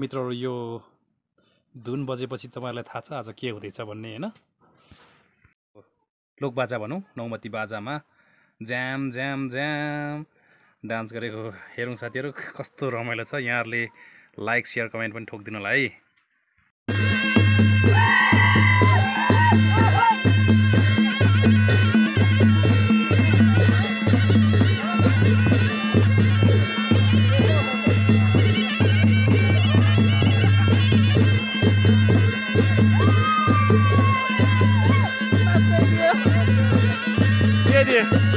मित्रहरू यो धुन बजेपछि तपाईँहरूलाई थाहा छ आज के हुँदैछ भन्ने होइन? लोक बाजा भनौँ नौमती बाजामा ज्याम ज्याम ज्याम डान्स गरेको हेरौँ साथीहरू कस्तो रमाइलो छ यहाँहरूले लाइक सेयर कमेन्ट पनि ठोकिदिनु होला है। Kennedy.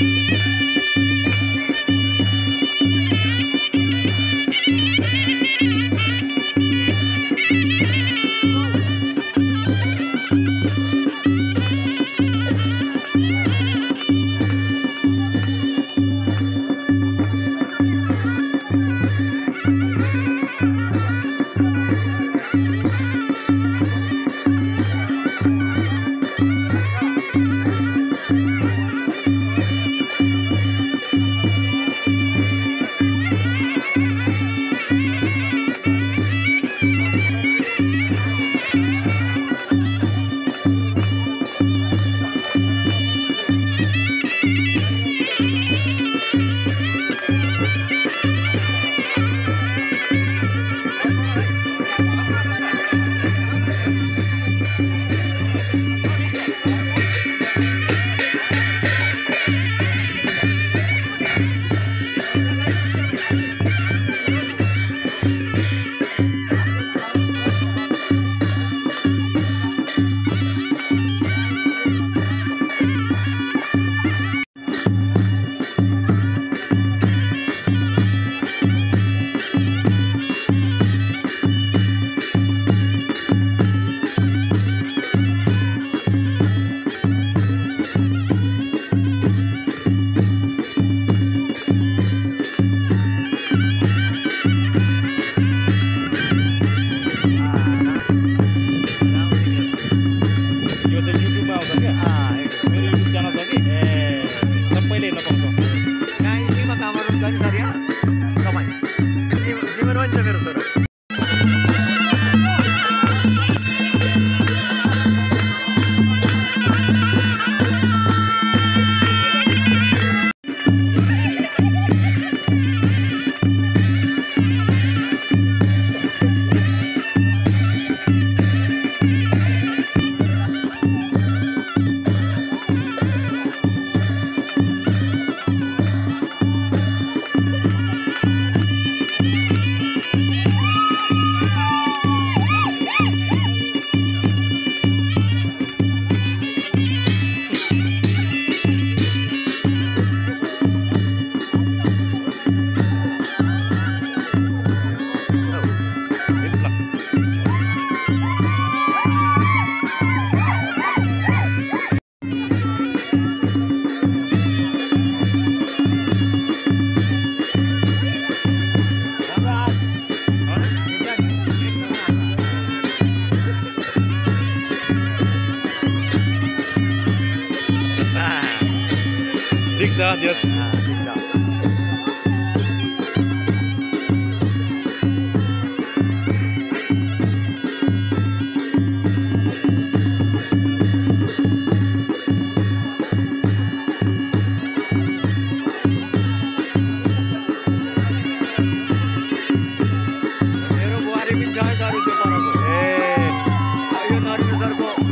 Música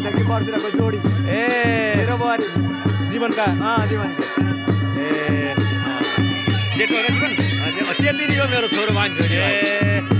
देखि परतिरको जोडी ए मेरो बुहारी जीवनका अँ जीवन ए डेकोरेट पनि त्यति यो मेरो छोरो मान्छे